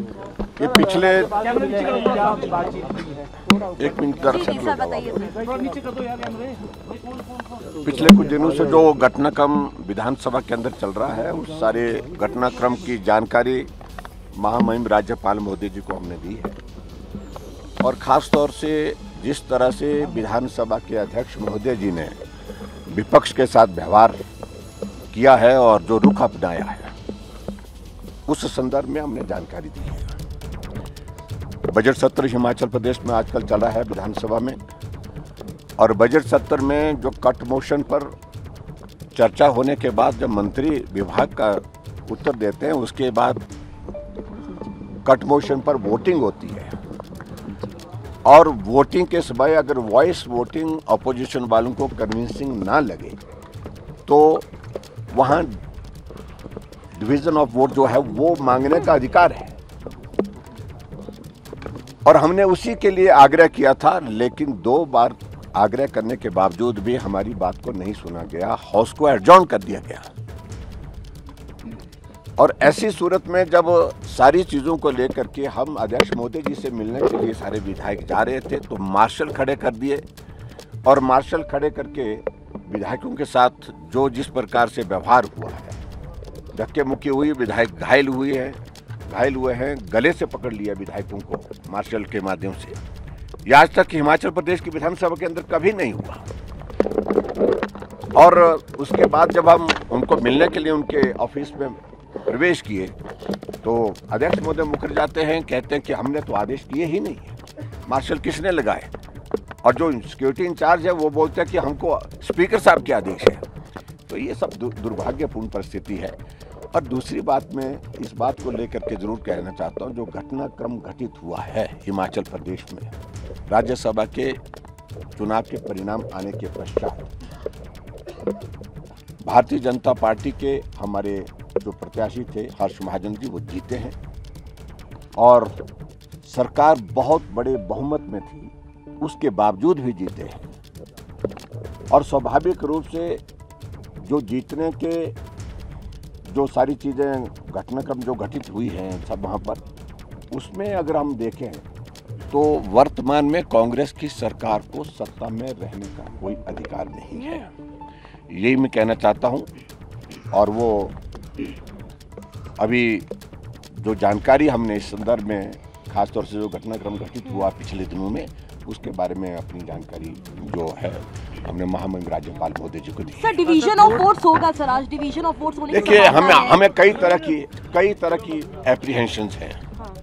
ये पिछले एक मिनट पिछले कुछ दिनों से जो घटनाक्रम विधानसभा के अंदर चल रहा है, उस सारे घटनाक्रम की जानकारी महामहिम राज्यपाल मोदी जी को हमने दी है। और खास तौर से जिस तरह से विधानसभा के अध्यक्ष महोदय जी ने विपक्ष के साथ व्यवहार किया है और जो रुख अपनाया है उस संदर्भ में हमने जानकारी दी है। बजट सत्र हिमाचल प्रदेश में आजकल चल है विधानसभा में। और बजट सत्र में जो कट मोशन पर चर्चा होने के बाद जब मंत्री विभाग का उत्तर देते हैं, उसके बाद कट मोशन पर वोटिंग होती है। और वोटिंग के समय अगर वॉइस वोटिंग अपोजिशन वालों को कन्विंसिंग ना लगे तो वहाँ डिवीज़न ऑफ़ वोट जो है, वो मांगने का अधिकार है। और हमने उसी के लिए आग्रह किया था, लेकिन दो बार आग्रह करने के बावजूद भी हमारी बात को नहीं सुना गया हाउस को एडजॉर्न कर दिया गया। और ऐसी सूरत में जब सारी चीज़ों को लेकर के हम अध्यक्ष मोदी जी से मिलने के लिए सारे विधायक जा रहे थे तो मार्शल खड़े कर दिए। और मार्शल खड़े करके विधायकों के साथ जो जिस प्रकार से व्यवहार हुआ है धक्के मुक्की हुई, विधायक घायल हुए हैं, घायल हुए हैं, गले से पकड़ लिया विधायकों को मार्शल के माध्यम से। यह आज तक हिमाचल प्रदेश की विधानसभा के अंदर कभी नहीं हुआ। और उसके बाद जब हम उनको मिलने के लिए उनके ऑफ़िस में प्रवेश किए तो अध्यक्ष महोदय मुकर जाते हैं, कहते हैं कि हमने तो आदेश दिए ही नहीं है। मार्शल किसने लगाए? और जो सिक्योरिटी इंचार्ज है, वो बोलते हैं कि हमको स्पीकर साहब के आदेश है। तो ये सब दुर्भाग्यपूर्ण परिस्थिति है। और दूसरी बात मैं इस बात को लेकर के ज़रूर कहना चाहता हूँ, जो घटनाक्रम घटित हुआ है हिमाचल प्रदेश में, राज्यसभा के चुनाव के परिणाम आने के पश्चात। भारतीय जनता पार्टी के हमारे जो प्रत्याशी थे, हर्ष महाजन जी, वो जीते हैं। और सरकार बहुत बड़े बहुमत में थी, उसके बावजूद भी जीते हैं। और स्वाभाविक रूप से जो जीतने के जो सारी चीज़ें, घटनाक्रम जो घटित हुई हैं सब वहाँ पर, उसमें अगर हम देखें तो वर्तमान में कांग्रेस की सरकार को सत्ता में रहने का कोई अधिकार नहीं है। यही मैं कहना चाहता हूँ, और वो अभी जो जानकारी हमने इस संदर्भ में खासतौर से जो घटनाक्रम घटित हुआ पिछले दिनों में उसके बारे में अपनी जानकारी जो है हमने महामहिम राज्यपाल मोदी जी को दी। सर डिवीज़न ऑफ़ फोर्स होगा सर आज डिवीज़न ऑफ़ फोर्स होने देखिए हमें हमें कई तरह की कई तरह की एप्रीहेंशन हैं। हाँ।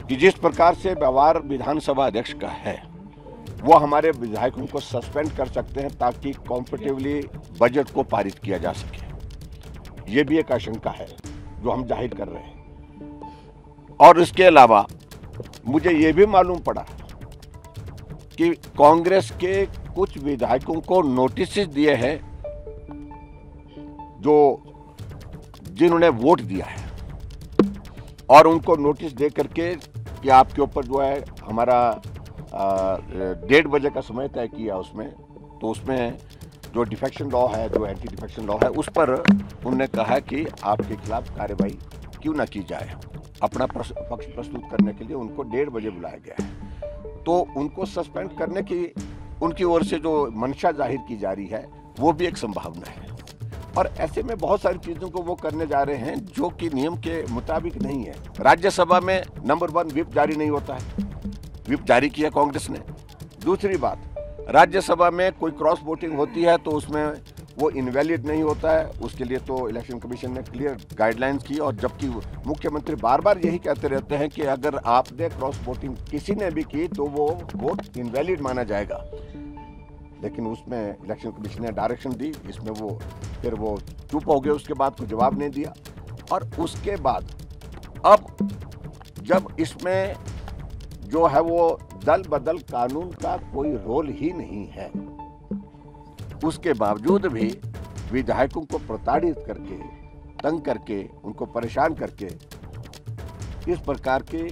कि जिस प्रकार से व्यवहार विधानसभा अध्यक्ष का है वो हमारे विधायकों को सस्पेंड कर सकते हैं ताकि कॉम्पिटिवली बजट को पारित किया जा सके। ये भी एक आशंका है जो हम ज़ाहिर कर रहे हैं। और इसके अलावा मुझे ये भी मालूम पड़ा कि कांग्रेस के कुछ विधायकों को नोटिस दिए हैं जो जिन्होंने वोट दिया है और उनको नोटिस दे करके कि आपके ऊपर जो है हमारा डेढ़ बजे का समय तय किया उसमें तो उसमें जो डिफेक्शन लॉ है, जो एंटी डिफेक्शन लॉ है, उस पर उनने कहा कि आपके खिलाफ कार्रवाई क्यों ना की जाए। अपना पक्ष प्रस्तुत करने के लिए उनको डेढ़ बजे बुलाया गया है। तो उनको सस्पेंड करने की, उनकी ओर से जो मंशा ज़ाहिर की जा रही है, वो भी एक संभावना है। और ऐसे में बहुत सारी चीज़ों को वो करने जा रहे हैं जो कि नियम के मुताबिक नहीं है। राज्यसभा में नंबर वन विप जारी नहीं होता है। विप जारी किया कांग्रेस ने। दूसरी बात, राज्यसभा में कोई क्रॉस वोटिंग होती है तो उसमें वो इनवैलिड नहीं होता है। उसके लिए तो इलेक्शन कमीशन ने क्लियर गाइडलाइंस की और जबकि मुख्यमंत्री बार बार यही कहते रहते हैं कि अगर आपने क्रॉस वोटिंग किसी ने भी की तो वो वोट इनवैलिड माना जाएगा। लेकिन उसमें इलेक्शन कमीशन ने डायरेक्शन दी इसमें वो फिर वो चुप हो गए, उसके बाद कोई जवाब नहीं दिया। और उसके बाद अब जब इसमें जो है वो दल बदल कानून का कोई रोल ही नहीं है। उसके बावजूद भी विधायकों को प्रताड़ित करके, तंग करके, उनको परेशान करके इस प्रकार के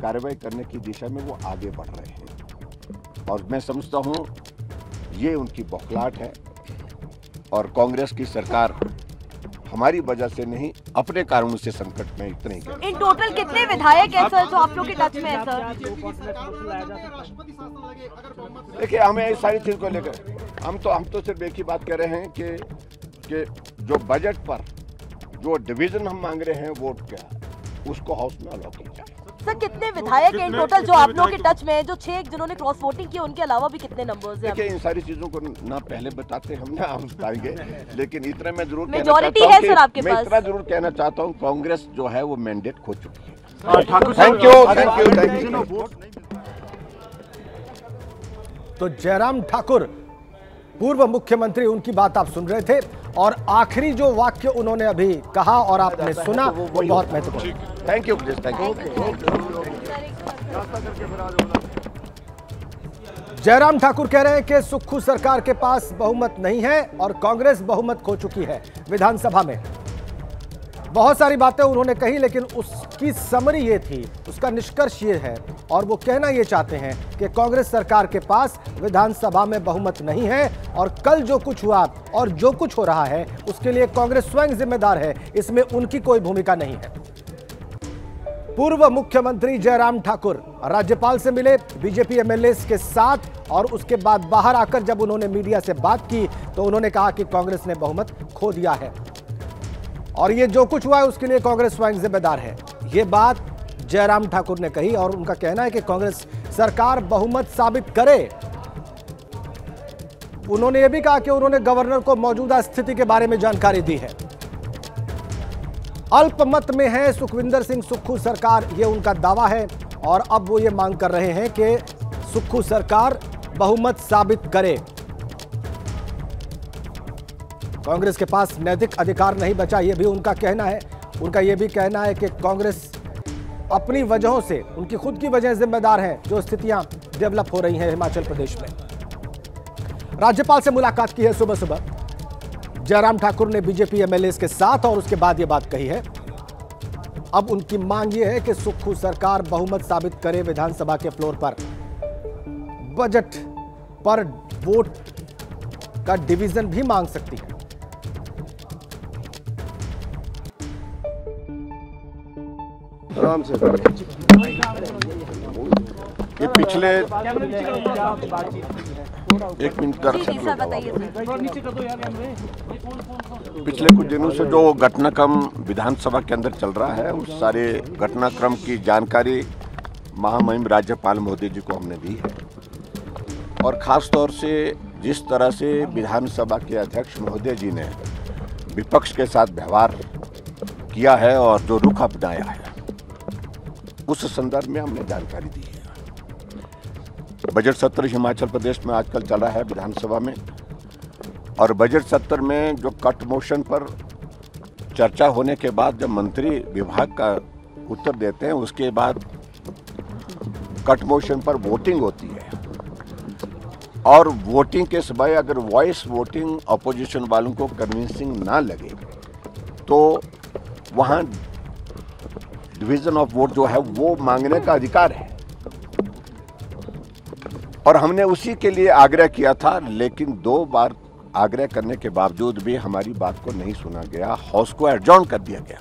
कार्रवाई करने की दिशा में वो आगे बढ़ रहे हैं। और मैं समझता हूँ ये उनकी बौखलाहट है और कांग्रेस की सरकार हमारी वजह से नहीं अपने कारणों से संकट में इतने ही इन टोटल कितने विधायक हैं सर जो आप लोग के टच में है सर? देखिए हमें इस सारी चीज़ को लेकर हम तो हम तो सिर्फ़ एक ही बात कह रहे हैं कि कि जो बजट पर जो डिवीज़न हम मांग रहे हैं वोट का उसको हाउस में अलाउ किया जाए सर कितने विधायक हैं टोटल जो आप लोग के टच में है जो छह जिन्होंने क्रॉस वोटिंग की उनके अलावा भी कितने नंबर्स हैं देखिए इन सारी चीज़ों को ना पहले बताते हम ना हम बताएँगे। लेकिन इतना मैं ज़रूर चाहता हूँ है सर आपके पास। इतना ज़रूर कहना चाहता हूँ कांग्रेस जो है वो मैंडेट खो चुकी है। Thank you thank you thank you तो जयराम ठाकुर पूर्व मुख्यमंत्री उनकी बात आप सुन रहे थे और आखिरी जो वाक्य उन्होंने अभी कहा और आपने सुना वो बहुत महत्वपूर्ण। है। Thank you please thank you Jairam Thakur कह रहे हैं कि सुक्खू सरकार के पास बहुमत नहीं है और कांग्रेस बहुमत खो चुकी है विधानसभा में। बहुत सारी बातें उन्होंने कही लेकिन उसकी समरी ये थी उसका निष्कर्ष ये है और वो कहना ये चाहते हैं कि कांग्रेस सरकार के पास विधानसभा में बहुमत नहीं है और कल जो कुछ हुआ और जो कुछ हो रहा है उसके लिए कांग्रेस स्वयं जिम्मेदार है इसमें उनकी कोई भूमिका नहीं है। पूर्व मुख्यमंत्री जयराम ठाकुर राज्यपाल से मिले, बीजेपी एमएलए के साथ, और उसके बाद बाहर आकर जब उन्होंने मीडिया से बात की तो उन्होंने कहा कि कांग्रेस ने बहुमत खो दिया है। और ये जो कुछ हुआ है, उसके लिए कांग्रेस स्वयं जिम्मेदार है। ये बात जयराम ठाकुर ने कही, और उनका कहना है कि कांग्रेस सरकार बहुमत साबित करे। उन्होंने यह भी कहा कि उन्होंने गवर्नर को मौजूदा स्थिति के बारे में जानकारी दी है। अल्पमत में है सुखविंदर सिंह सुक्खू सरकार, ये उनका दावा है। और अब वो ये मांग कर रहे हैं कि सुक्खू सरकार बहुमत साबित करे। कांग्रेस के पास नैतिक अधिकार नहीं बचा, ये भी उनका कहना है। उनका ये भी कहना है कि कांग्रेस अपनी वजहों से, उनकी खुद की वजह जिम्मेदार हैं, जो स्थितियाँ डेवलप हो रही हैं हिमाचल प्रदेश में। राज्यपाल से मुलाकात की है सुबह सुबह जयराम ठाकुर ने बीजेपी एमएलए के साथ और उसके बाद यह बात कही है। अब उनकी मांग यह है कि सुक्खू सरकार बहुमत साबित करे विधानसभा के फ्लोर पर। बजट पर वोट का डिवीज़न भी मांग सकती है। आराम से। ये पिछले एक मिनट पिछले कुछ दिनों से जो घटनाक्रम विधानसभा के अंदर चल रहा है उस सारे घटनाक्रम की जानकारी महामहिम राज्यपाल महोदय जी को हमने दी है। और ख़ास तौर से जिस तरह से विधानसभा के अध्यक्ष महोदय जी ने विपक्ष के साथ व्यवहार किया है और जो रुख अपनाया है उस संदर्भ में हमने जानकारी दी है। बजट सत्र हिमाचल प्रदेश में आजकल चल रहा है विधानसभा में। और बजट सत्र में जो कट मोशन पर चर्चा होने के बाद जब मंत्री विभाग का उत्तर देते हैं, उसके बाद कट मोशन पर वोटिंग होती है। और वोटिंग के समय अगर वॉइस वोटिंग अपोजिशन वालों को कन्विंसिंग ना लगे तो वहाँ डिवीज़न ऑफ़ वोट जो है वो मांगने का अधिकार है। और हमने उसी के लिए आग्रह किया था, लेकिन दो बार आग्रह करने के बावजूद भी हमारी बात को नहीं सुना गया हाउस को एडजॉन कर दिया गया।